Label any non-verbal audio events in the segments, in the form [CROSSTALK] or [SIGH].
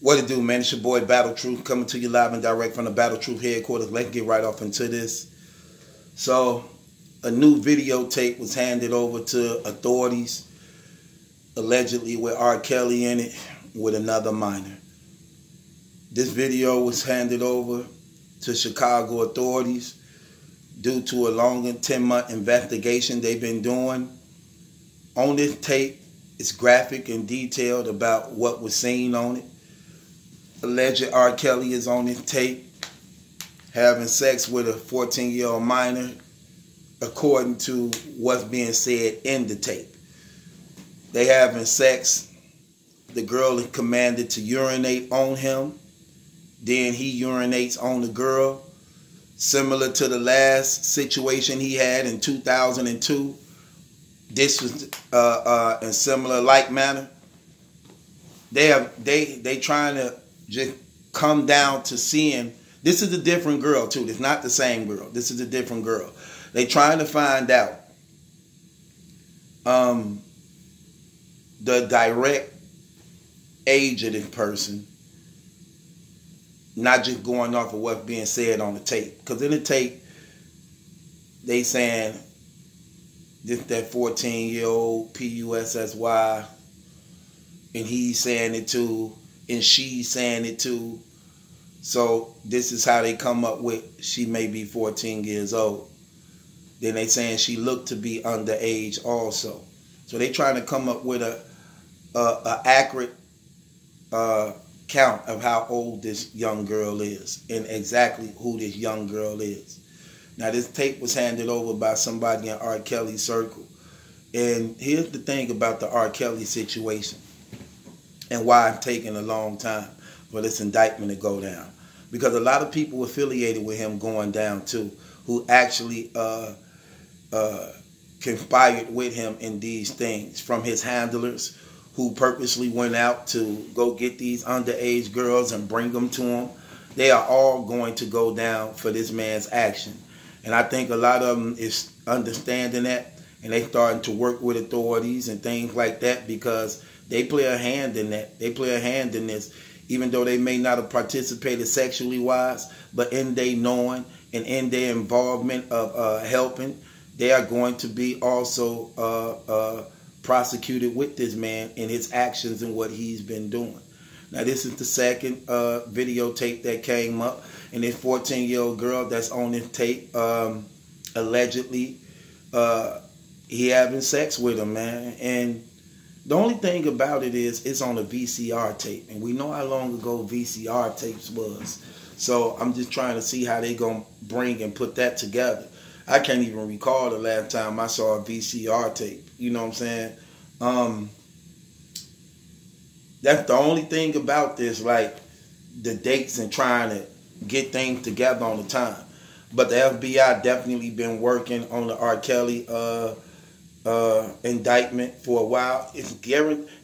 What it do, man? It's your boy Battle Truth coming to you live and direct from the Battle Truth headquarters. Let's get right off into this. So, a new videotape was handed over to authorities, allegedly with R. Kelly in it, with another minor. This video was handed over to Chicago authorities due to a longer 10 month investigation they've been doing. On this tape, it's graphic and detailed about what was seen on it alleged R. Kelly is on his tape having sex with a 14 year old minor, according to what's being said in the tape. They having sex. The girl is commanded to urinate on him. Then he urinates on the girl. Similar to the last situation he had in 2002. This was uh, uh, in similar like manner. They have they they trying to just come down to seeing this is a different girl too. It's not the same girl. This is a different girl. They trying to find out um, the direct age of this person, not just going off of what's being said on the tape. Because in the tape, they saying this that 14 year old P-U-S-S-Y, and he's saying it too and she's saying it too. So this is how they come up with she may be 14 years old. Then they saying she looked to be underage also. So they trying to come up with a, a, a accurate uh, count of how old this young girl is and exactly who this young girl is. Now this tape was handed over by somebody in R. Kelly's circle. And here's the thing about the R. Kelly situation and why it's taking a long time for this indictment to go down. Because a lot of people affiliated with him going down too, who actually uh, uh, conspired with him in these things, from his handlers who purposely went out to go get these underage girls and bring them to him. They are all going to go down for this man's action. And I think a lot of them is understanding that and they starting to work with authorities and things like that because they play a hand in that. They play a hand in this, even though they may not have participated sexually wise, but in their knowing and in their involvement of uh, helping, they are going to be also uh, uh, prosecuted with this man in his actions and what he's been doing. Now, this is the second uh, videotape that came up, and this 14 year old girl that's on this tape um, allegedly uh, he having sex with him, man, and the only thing about it is it's on a VCR tape, and we know how long ago VCR tapes was. So I'm just trying to see how they gonna bring and put that together. I can't even recall the last time I saw a VCR tape. You know what I'm saying? Um, that's the only thing about this, like the dates and trying to get things together on the time. But the FBI definitely been working on the R. Kelly uh, uh, indictment for a while. It's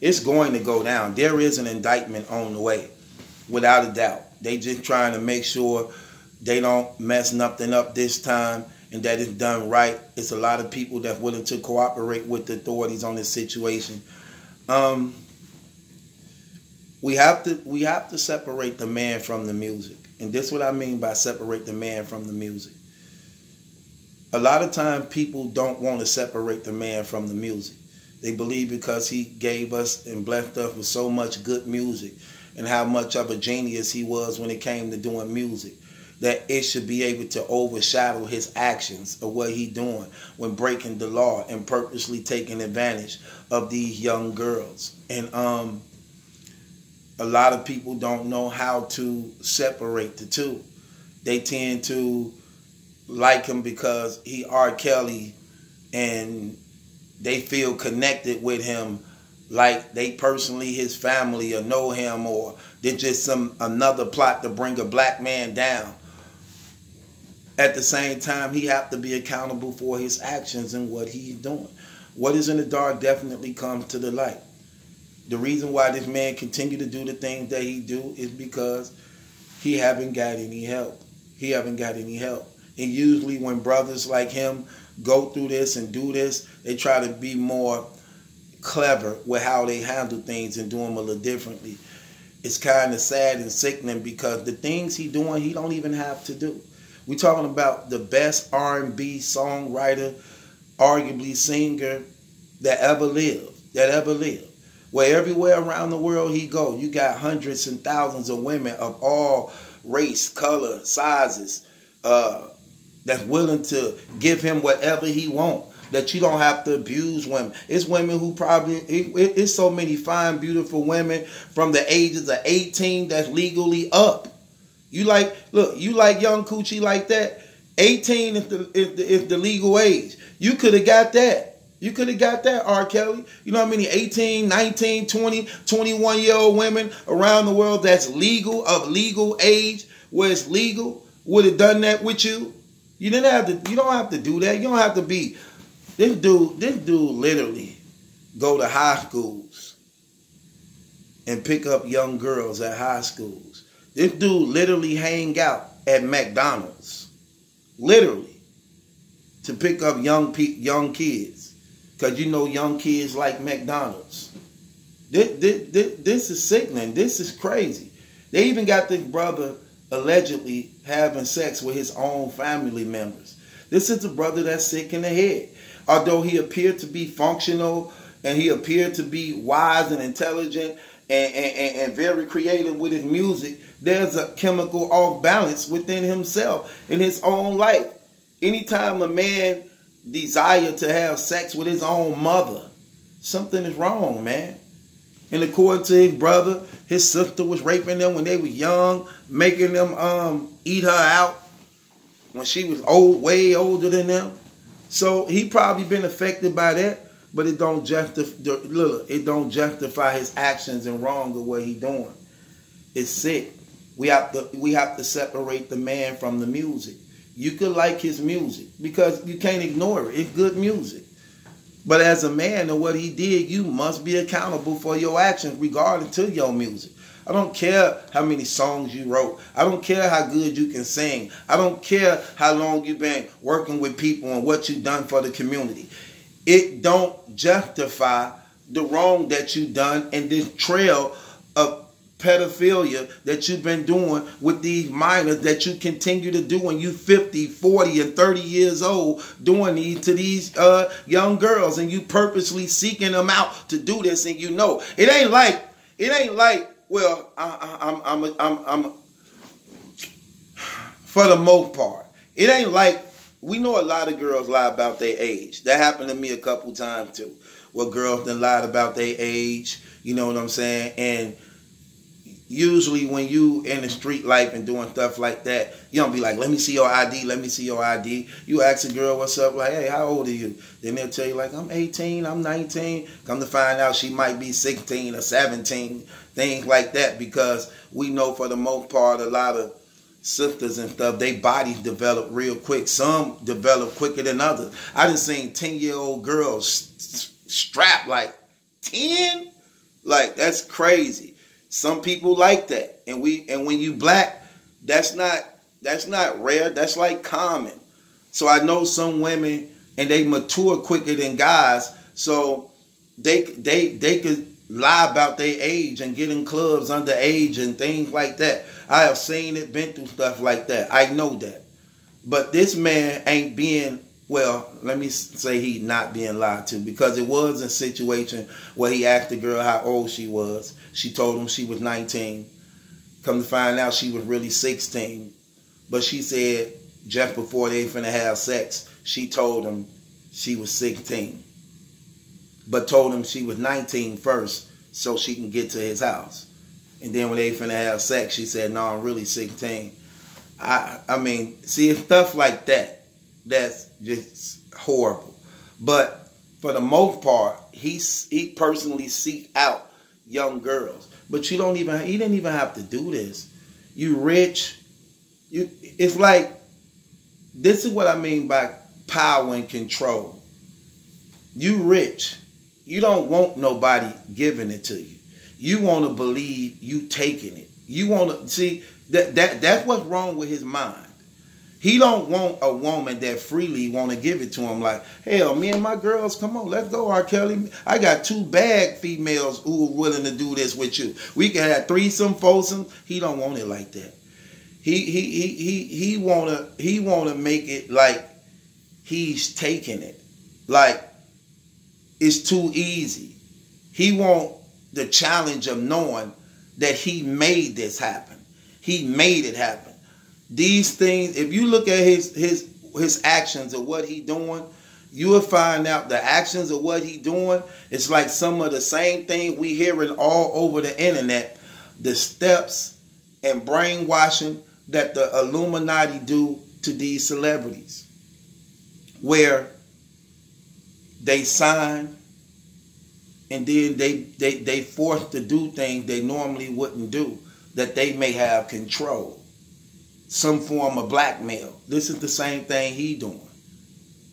it's going to go down. There is an indictment on the way, without a doubt. They just trying to make sure they don't mess nothing up this time and that it's done right. It's a lot of people that's willing to cooperate with the authorities on this situation. Um, we have to we have to separate the man from the music, and this is what I mean by separate the man from the music a lot of time people don't want to separate the man from the music. They believe because he gave us and blessed us with so much good music and how much of a genius he was when it came to doing music that it should be able to overshadow his actions of what he doing when breaking the law and purposely taking advantage of these young girls. And um, a lot of people don't know how to separate the two. They tend to like him because he R. Kelly and they feel connected with him like they personally his family or know him or did just some another plot to bring a black man down. At the same time, he have to be accountable for his actions and what he's doing. What is in the dark definitely comes to the light. The reason why this man continue to do the things that he do is because he haven't got any help. He haven't got any help. And usually when brothers like him go through this and do this, they try to be more clever with how they handle things and do them a little differently. it's kind of sad and sickening because the things he doing, he don't even have to do. We talking about the best R&B songwriter, arguably singer that ever lived, that ever lived. Where everywhere around the world he go, you got hundreds and thousands of women of all race, color, sizes, uh, that's willing to give him whatever he want. That you don't have to abuse women. It's women who probably it, it, it's so many fine, beautiful women from the ages of 18 that's legally up. You like look, you like young coochie like that. 18 is the is the, is the legal age. You could have got that. You could have got that, R. Kelly. You know how many 18, 19, 20, 21 year old women around the world that's legal, of legal age, where it's legal, would have done that with you? You didn't have to, you don't have to do that. You don't have to be this dude, this dude literally go to high schools and pick up young girls at high schools. This dude literally hang out at McDonald's. Literally. To pick up young pe- young kids. Because you know young kids like McDonald's. This, this, this, this is sickening. This is crazy. They even got this brother allegedly having sex with his own family members. This is a brother that's sick in the head. Although he appeared to be functional and he appeared to be wise and intelligent and, and, and very creative with his music, there's a chemical off balance within himself in his own life. Anytime a man desire to have sex with his own mother, something is wrong, man. And according to his brother, his sister was raping them when they were young, making them um, eat her out when she was old, way older than them. So he probably been affected by that, but it don't justify look, it don't justify his actions and wrong of what he doing. It's sick. We have to we have to separate the man from the music. You could like his music because you can't ignore it. It's good music. But as a man of what he did, you must be accountable for your actions regarding to your music. I don't care how many songs you wrote. I don't care how good you can sing. I don't care how long you've been working with people and what you've done for the community. It don't justify the wrong that you've done and this trail of pedophilia that you've been doing with these minors that you continue to do when you 50, 40, and 30 years old doing these to these uh, young girls and you purposely seeking them out to do this and you know it ain't like it ain't like well I, I'm I'm I'm I'm [SIGHS] for the most part it ain't like we know a lot of girls lie about their age. That happened to me a couple times too. Where girls then lied about their age you know what I'm saying? And usually when you in the street life and doing stuff like that, you don't be like, let me see your ID, let me see your ID. You ask a girl what's up, like, hey, how old are you? Then they'll tell you like, I'm 18, I'm 19. Come to find out she might be 16 or 17, things like that, because we know for the most part a lot of sisters and stuff, they bodies develop real quick. Some develop quicker than others. I just seen 10 year old girls strapped like 10. Like that's crazy. Some people like that. And we and when you black, that's not that's not rare. That's like common. So I know some women and they mature quicker than guys. So they they they could lie about their age and get in clubs underage and things like that. I have seen it, been through stuff like that. I know that. But this man ain't being well, let me say he not being lied to because it was a situation where he asked the girl how old she was. She told him she was 19. Come to find out she was really 16. But she said just before they finna have sex, she told him she was 16. But told him she was 19 first so she can get to his house. And then when they finna have sex, she said, no, I'm really 16. I I mean, see, stuff like that that's just horrible. But for the most part, he he personally seek out young girls. But you don't even he didn't even have to do this. You rich. You it's like this is what I mean by power and control. You rich. You don't want nobody giving it to you. You want to believe you taking it. You want to see that that that's what's wrong with his mind. He don't want a woman that freely want to give it to him. Like, hell, me and my girls, come on, let's go, R. Kelly. I got two bad females who are willing to do this with you. We can have threesome, foursome. He don't want it like that. He he he he he wanna he wanna make it like he's taking it. Like it's too easy. He want the challenge of knowing that he made this happen. He made it happen these things, if you look at his his his actions of what he doing, you will find out the actions of what he doing. It's like some of the same thing we hearing all over the internet. The steps and brainwashing that the Illuminati do to these celebrities, where they sign and then they they they forced to do things they normally wouldn't do that they may have control some form of blackmail. This is the same thing he doing.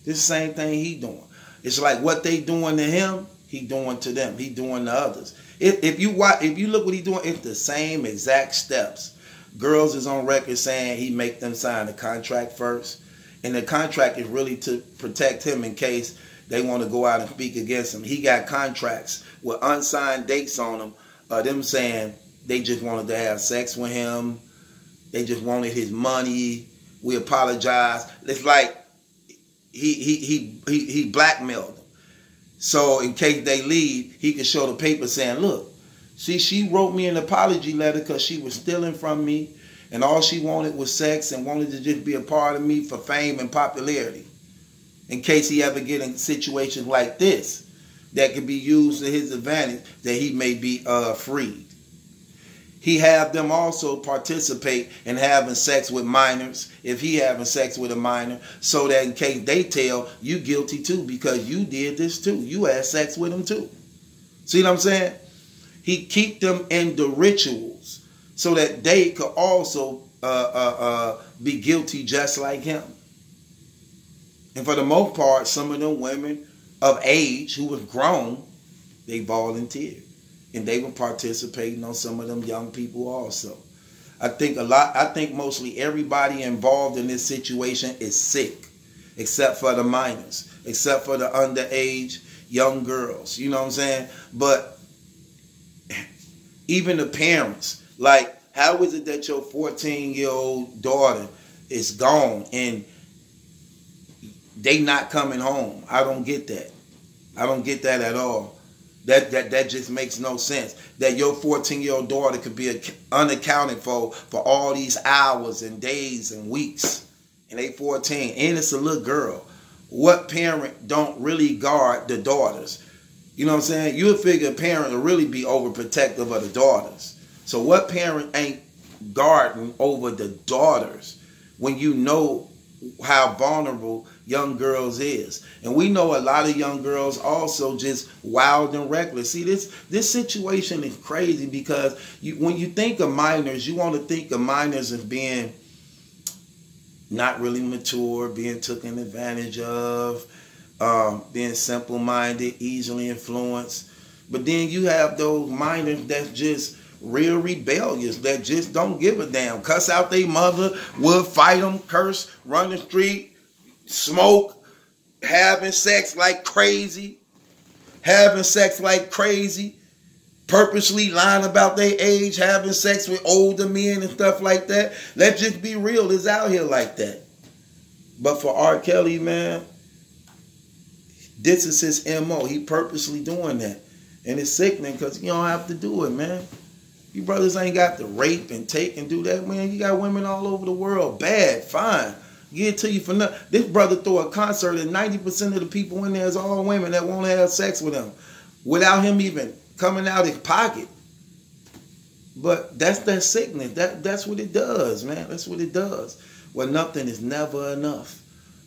This same thing he doing. It's like what they doing to him, he doing to them. He doing to others. If, if you watch, if you look what he doing, it's the same exact steps. Girls is on record saying he make them sign the contract first, and the contract is really to protect him in case they want to go out and speak against him. He got contracts with unsigned dates on them. Uh, them saying they just wanted to have sex with him they just wanted his money. We apologize. It's like he he he he, he blackmailed them. So in case they leave, he can show the paper saying, "Look, see, she wrote me an apology letter because she was stealing from me, and all she wanted was sex and wanted to just be a part of me for fame and popularity." In case he ever get in situations like this, that could be used to his advantage, that he may be uh, freed he have them also participate in having sex with minors if he having sex with a minor so that in case they tell you guilty too because you did this too. You had sex with him too. See what i'm saying? He keep them in the rituals so that they could also uh, uh, uh, be guilty just like him. And for the most part some of them women of age who was grown they volunteered and they were participating on some of them young people also. I think a lot. I think mostly everybody involved in this situation is sick, except for the minors, except for the underage young girls. You know what I'm saying? But [LAUGHS] even the parents, like, how is it that your 14 year old daughter is gone and they not coming home? I don't get that. I don't get that at all. That, that that just makes no sense. That your 14 year old daughter could be unaccounted for for all these hours and days and weeks, and they 14, and it's a little girl. What parent don't really guard the daughters? You know what I'm saying? You would figure a parent really be overprotective of the daughters. So what parent ain't guarding over the daughters when you know how vulnerable young girls is. And we know a lot of young girls also just wild and reckless. See, this this situation is crazy because you, when you think of minors, you want to think of minors as being not really mature, being taken advantage of, um, being simple-minded, easily influenced. But then you have those minors that's just real rebellious that just don't give a damn. Cuss out their mother, would fight them, curse, run the street, smoke, having sex like crazy, having sex like crazy, purposely lying about their age, having sex with older men and stuff like that. Let's just be real, it's out here like that. But for R. Kelly, man, this is his MO. He purposely doing that. And it's sickening because you don't have to do it, man. You brothers ain't got to rape and take and do that, man. You got women all over the world. Bad, fine. Get it to you for nothing. This brother threw a concert and 90% of the people in there is all women that want to have sex with him without him even coming out his pocket. But that's that sickness. That that's what it does, man. That's what it does. Well, nothing is never enough.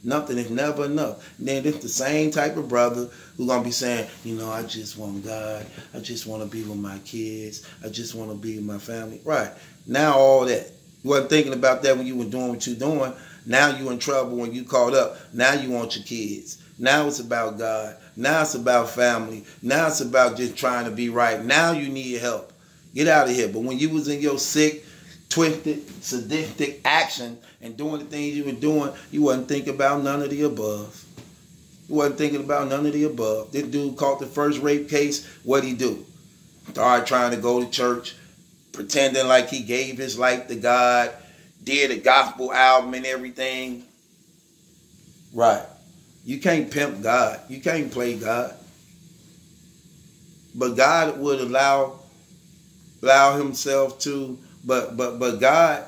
Nothing is never enough. Then it's the same type of brother who's gonna be saying, you know, I just want God. I just want to be with my kids. I just want to be with my family. Right. Now all that. You wasn't thinking about that when you were doing what you're doing. Now you in trouble when you caught up. Now you want your kids. Now it's about God. Now it's about family. Now it's about just trying to be right. Now you need help. Get out of here. But when you was in your sick twisted, sadistic action and doing the things you were doing, you wasn't thinking about none of the above. You wasn't thinking about none of the above. This dude caught the first rape case. What'd he do? Started trying to go to church, pretending like he gave his life to God, did a gospel album and everything. Right. You can't pimp God. You can't play God. But God would allow allow himself to but but but God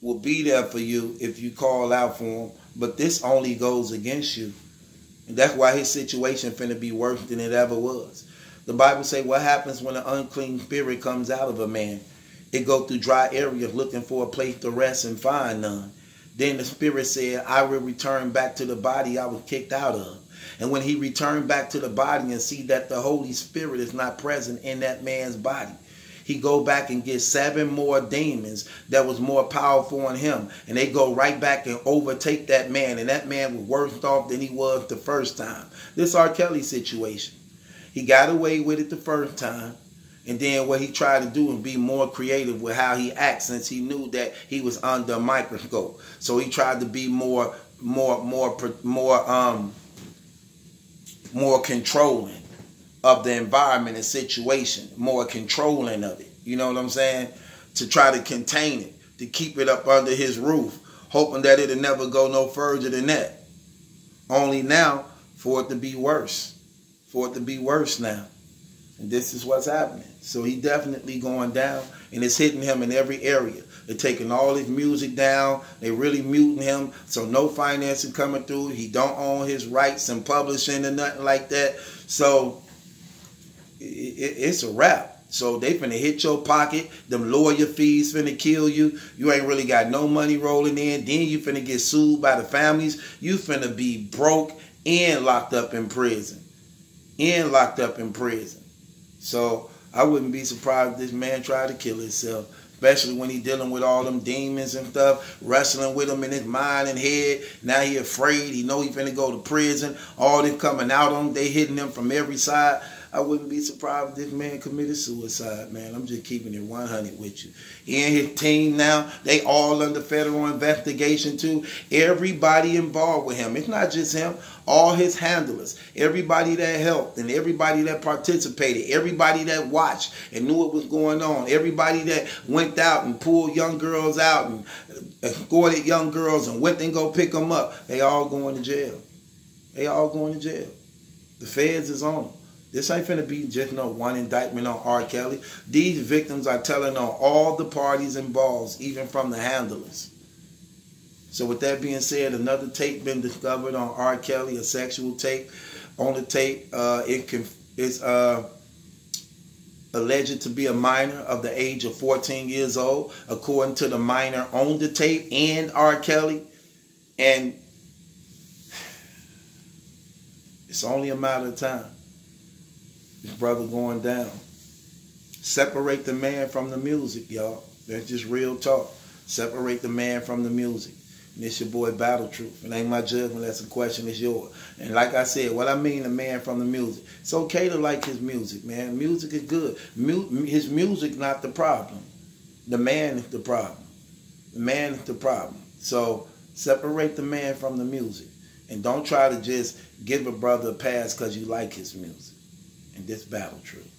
will be there for you if you call out for him. But this only goes against you. And that's why his situation finna be worse than it ever was. The Bible say what happens when an unclean spirit comes out of a man? It go through dry areas looking for a place to rest and find none. Then the spirit said, I will return back to the body I was kicked out of. And when he returned back to the body and see that the Holy Spirit is not present in that man's body, he go back and get seven more demons that was more powerful on him. And they go right back and overtake that man. And that man was worse off than he was the first time. This R. Kelly situation. He got away with it the first time. And then what he tried to do and be more creative with how he acts since he knew that he was under a microscope. So he tried to be more, more, more, more, um, more controlling of the environment and situation, more controlling of it. You know what I'm saying? To try to contain it, to keep it up under his roof, hoping that it'll never go no further than that. Only now for it to be worse. For it to be worse now. And this is what's happening. So he definitely going down and it's hitting him in every area. They're taking all his music down. They really muting him. So no financing coming through. He don't own his rights and publishing or nothing like that. So it's a wrap. So they finna hit your pocket. Them lawyer fees finna kill you. You ain't really got no money rolling in. Then you finna get sued by the families. You finna be broke and locked up in prison. And locked up in prison. So I wouldn't be surprised if this man tried to kill himself. Especially when he dealing with all them demons and stuff, wrestling with them in his mind and head. Now he afraid. He know he finna go to prison. All them coming out on him. They hitting him from every side. I wouldn't be surprised if this man committed suicide, man. I'm just keeping it 100 with you. He and his team now, they all under federal investigation too. Everybody involved with him. It's not just him. All his handlers, everybody that helped and everybody that participated, everybody that watched and knew what was going on, everybody that went out and pulled young girls out and escorted young girls and went and go pick them up, they all going to jail. They all going to jail. The feds is on them. This ain't finna be just no one indictment on R. Kelly. These victims are telling on all the parties involved, even from the handlers. So with that being said, another tape been discovered on R. Kelly, a sexual tape. On the tape, uh, it uh, alleged to be a minor of the age of 14 years old, according to the minor on the tape and R. Kelly. And it's only a matter of time his brother going down. Separate the man from the music, y'all. That's just real talk. Separate the man from the music. And it's your boy Battle Truth. It ain't my judgment. That's a question. It's yours. And like I said, what I mean, the man from the music. It's okay to like his music, man. Music is good. his music not the problem. The man is the problem. The man is the problem. So separate the man from the music. And don't try to just give a brother a pass because you like his music in this battle truth.